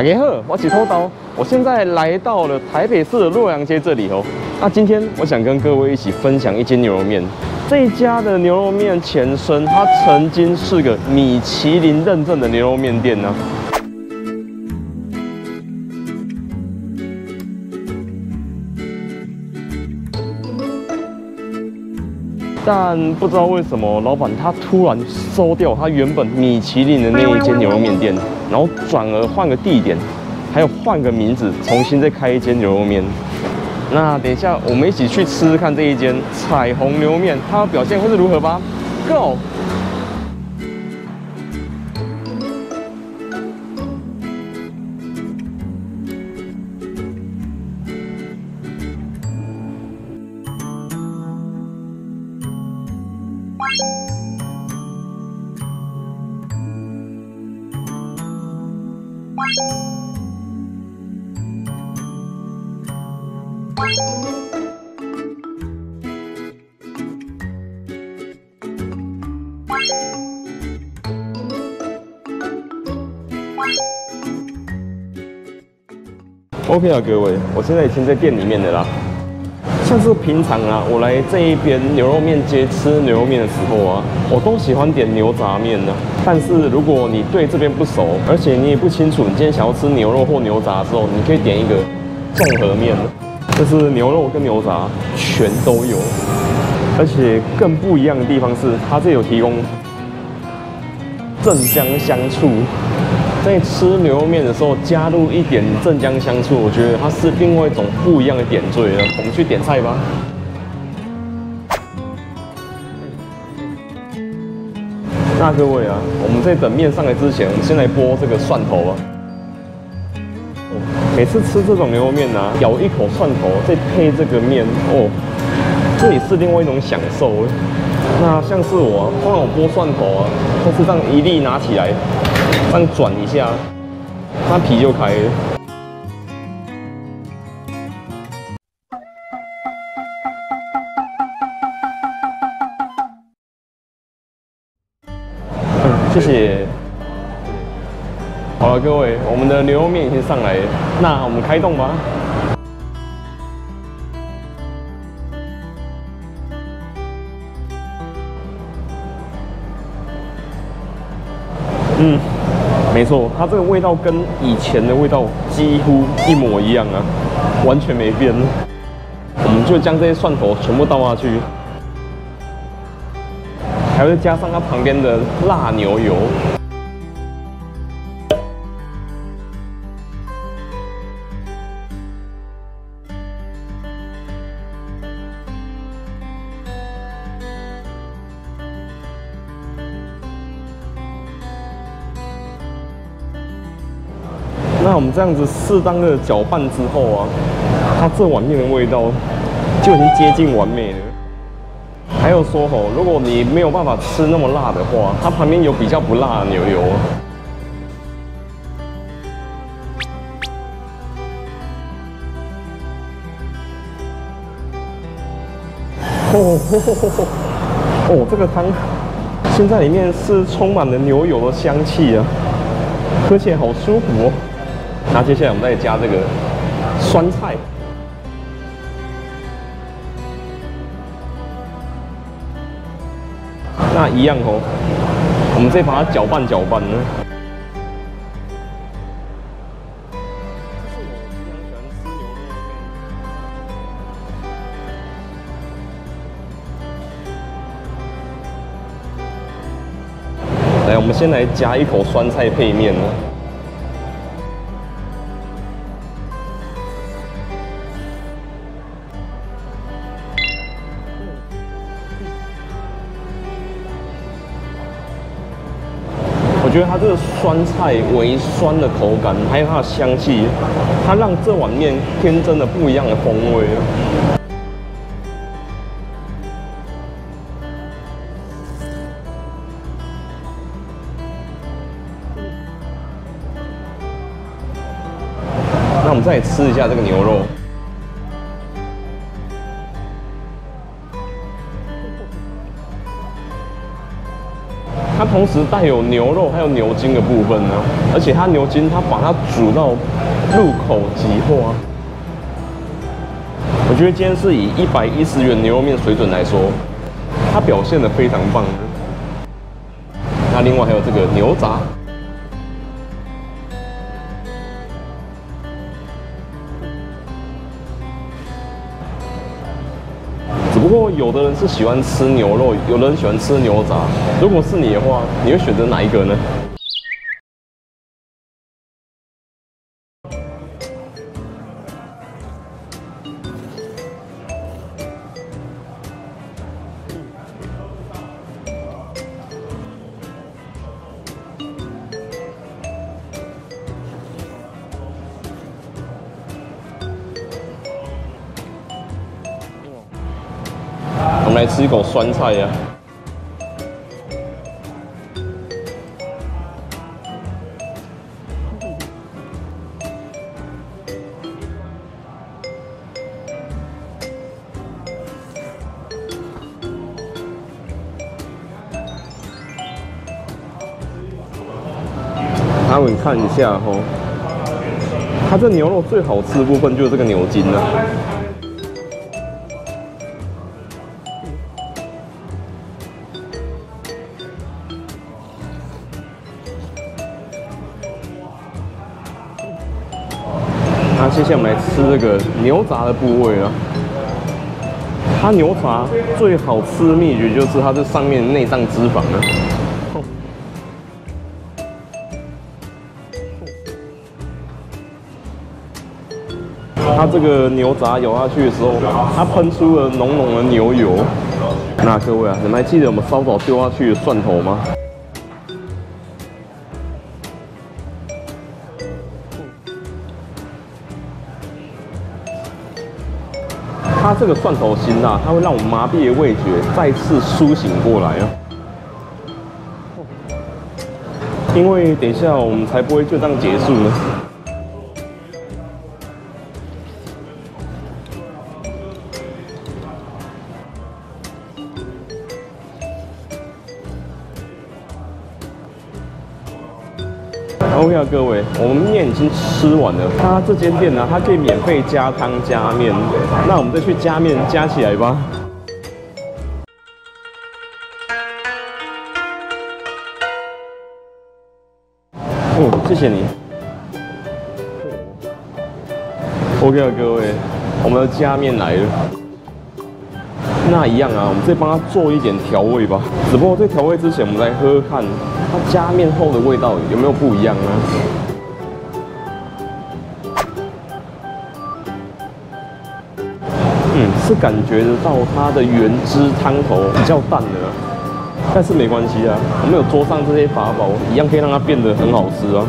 大家好，我是偷刀，我现在来到了台北市的洛阳街这里哦。那今天我想跟各位一起分享一间牛肉面。这一家的牛肉面前身，它曾经是个米其林认证的牛肉面店呢。但不知道为什么，老板他突然收掉他原本米其林的那一间牛肉面店，然后转而换个地点，还有换个名字，重新再开一间牛肉面。那等一下我们一起去吃吃看这一间彩虹牛肉面，它的表现会是如何吧？Go！OK 啊，各位，我现在已经在店里面的啦。像是平常啊，我来这一边牛肉面街吃牛肉面的时候啊，我都喜欢点牛杂面呢。但是如果你对这边不熟，而且你也不清楚你今天想要吃牛肉或牛杂的时候，你可以点一个综合面，就是牛肉跟牛杂全都有。而且更不一样的地方是，它这有提供镇江香醋。在吃牛肉面的时候加入一点镇江香醋，我觉得它是另外一种不一样的点缀了。我们去点菜吧。那各位啊，我们在等面上来之前，我们先来剥这个蒜头啊。每次吃这种牛肉面啊，咬一口蒜头，再配这个面，哦，这也是另外一种享受。那像是我，通常我剥蒜头啊，都是这样一粒拿起来。这样转一下，它皮就开了。嗯，谢谢。好了，各位，我们的牛肉面已经上来了，那我们开动吧。嗯。没错，它这个味道跟以前的味道几乎一模一样啊，完全没变。我们就将这些蒜头全部倒下去，还会加上它旁边的辣牛油。这样子适当的搅拌之后啊，它这碗面的味道就已经接近完美了。还有说吼，如果你没有办法吃那么辣的话，它旁边有比较不辣的牛油。哦吼吼吼吼！哦，这个汤现在里面是充满了牛油的香气啊，喝起来好舒服哦。那接下来我们再加这个酸菜，那一样哦，我们再把它搅拌搅拌呢。来，我们先来加一口酸菜配面呢。我觉得它这个酸菜微酸的口感，还有它的香气，它让这碗面添增了不一样的风味。那我们再吃一下这个牛肉。同时带有牛肉还有牛筋的部分呢，而且它牛筋它把它煮到入口即化。我觉得今天是以一百一十元牛肉面水准来说，它表现的非常棒。那另外还有这个牛杂。不过，有的人是喜欢吃牛肉，有的人喜欢吃牛杂。如果是你的话，你会选择哪一个呢？来吃一口酸菜呀！他们看一下吼，它这牛肉最好吃的部分就是这个牛筋了。接下来我们来吃这个牛杂的部位啊，它牛杂最好吃的秘诀就是它这上面内脏脂肪啊。它这个牛杂咬下去的时候，它喷出了浓浓的牛油。那各位啊，你们还记得我们稍早丢下去的蒜头吗？它这个蒜头辛辣，它会让我们麻痹的味觉再次苏醒过来啊！因为等一下我们才不会就这样结束呢。OK 啊，各位，我们面已经吃完了。它这间店呢，它可以免费加汤加面，那我们再去加面加起来吧。哦，谢谢你。OK 啊，各位，我们的加面来了。那一样啊，我们再帮他做一点调味吧。只不过在调味之前，我们来喝喝看。它加面后的味道有没有不一样呢？嗯，是感觉得到它的原汁汤头比较淡的，但是没关系啊，我们有桌上这些法宝，一样可以让它变得很好吃啊。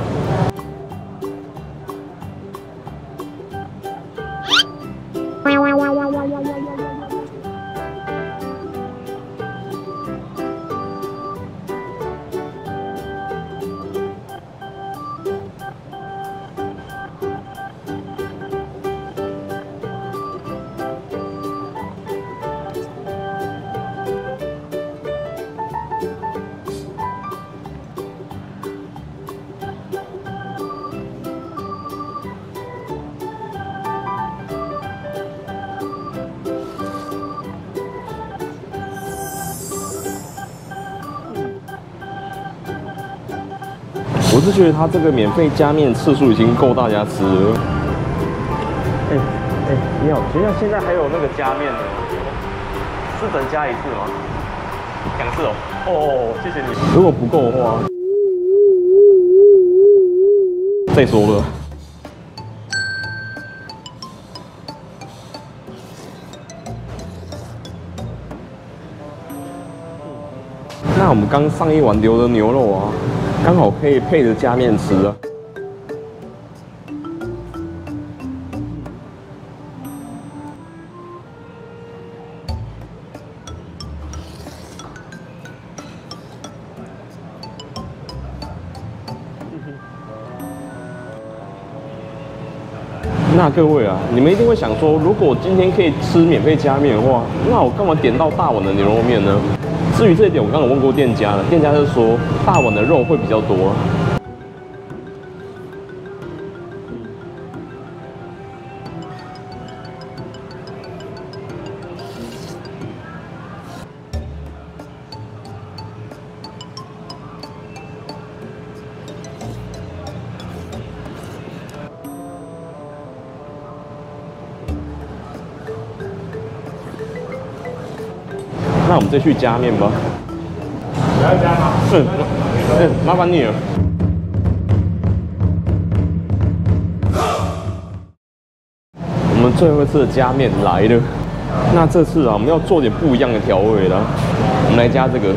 我是觉得他这个免费加面次数已经够大家吃了。哎哎，你好，学校现在还有那个加面的，是等加一次吗？两次哦。哦，谢谢你。如果不够的话，再说了。那我们刚上一碗留的牛肉啊。刚好可以配着加面吃啊！那各位啊，你们一定会想说，如果今天可以吃免费加面的话，那我干嘛点到大碗的牛肉面呢？至于这一点，我刚刚问过店家了，店家是说大碗的肉会比较多。那我们再去加面吧。不要加吗？嗯，嗯，麻烦你了。我们最后一次的加面来了，那这次啊，我们要做点不一样的调味了。我们来加这个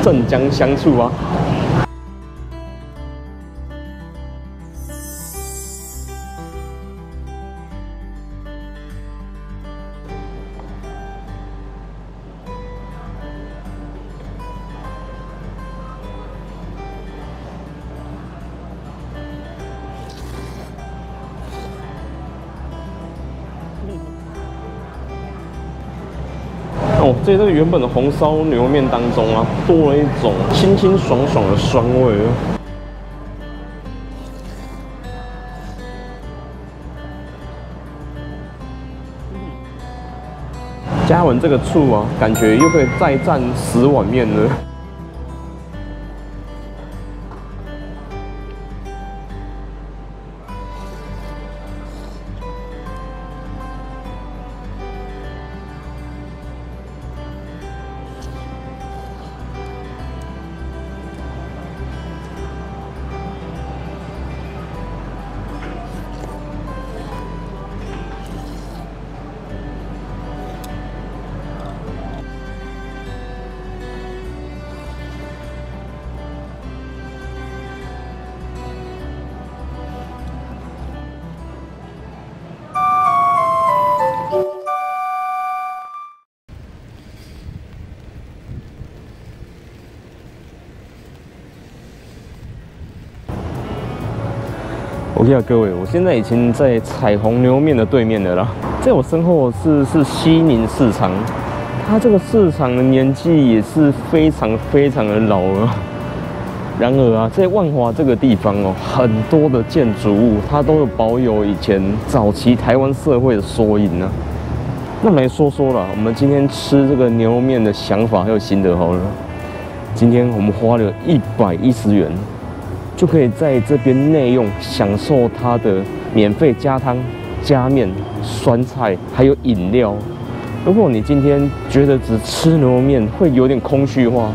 镇江香醋啊。在这个原本的红烧牛肉面当中啊，多了一种清清爽爽的酸味。加完这个醋啊，感觉又可以再蘸十碗面了。OK 啊，各位，我现在已经在彩虹牛肉面的对面的了。在我身后是是西宁市场，它这个市场的年纪也是非常非常的老了。然而啊，在万华这个地方哦，很多的建筑物它都有保有以前早期台湾社会的缩影呢。那来说说了，我们今天吃这个牛肉面的想法还有心得好了。今天我们花了一百一十元。就可以在这边内用享受它的免费加汤、加面、酸菜，还有饮料。如果你今天觉得只吃牛肉面会有点空虚的话，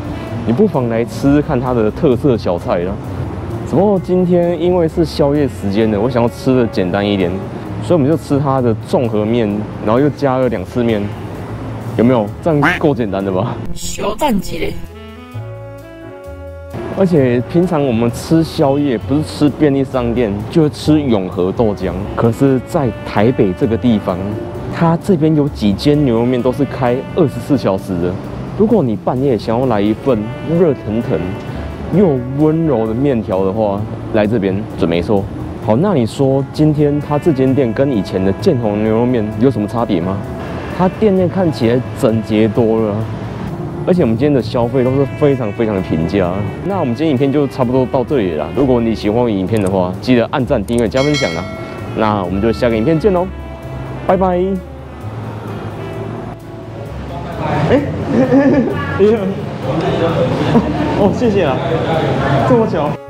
你不妨来吃看它的特色小菜啦。只不过今天因为是宵夜时间的，我想要吃的简单一点，所以我们就吃它的综合面，然后又加了两次面，有没有？这样够简单的吧？小战机！而且平常我们吃宵夜不是吃便利商店，就是吃永和豆浆。可是，在台北这个地方，它这边有几间牛肉面都是开二十四小时的。如果你半夜想要来一份热腾腾又温柔的面条的话，来这边准没错。好，那你说今天它这间店跟以前的建宏牛肉面有什么差别吗？它店内看起来整洁多了。而且我们今天的消费都是非常非常的平价。那我们今天影片就差不多到这里了。如果你喜欢影片的话，记得按赞、订阅、加分享啦。那我们就下个影片见喽，拜拜。哎，哎呀，哦，谢谢啊，这么巧。